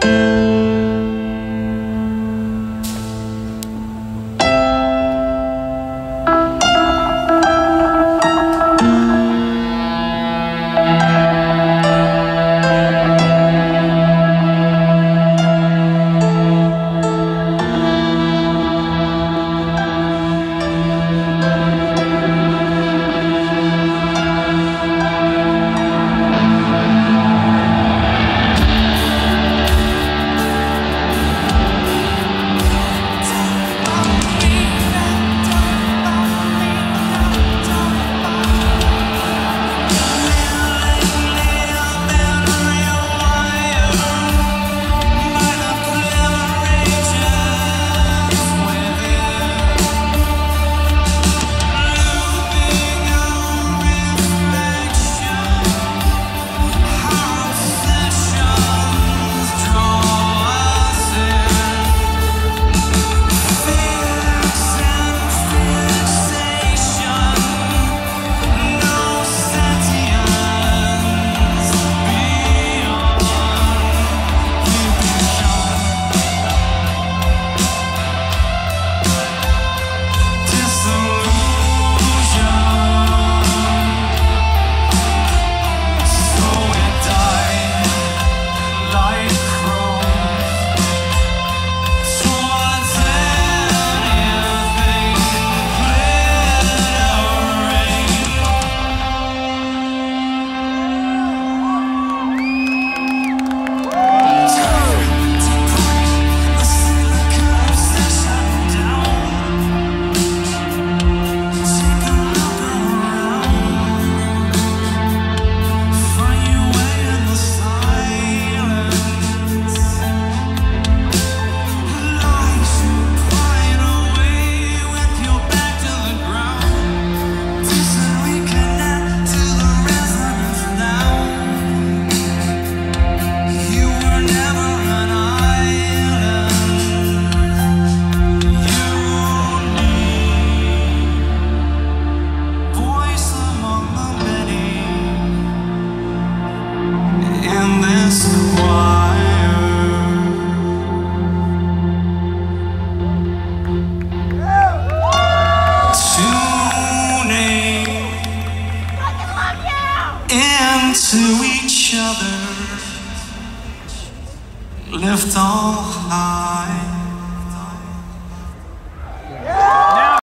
Voice into each other, lift all high.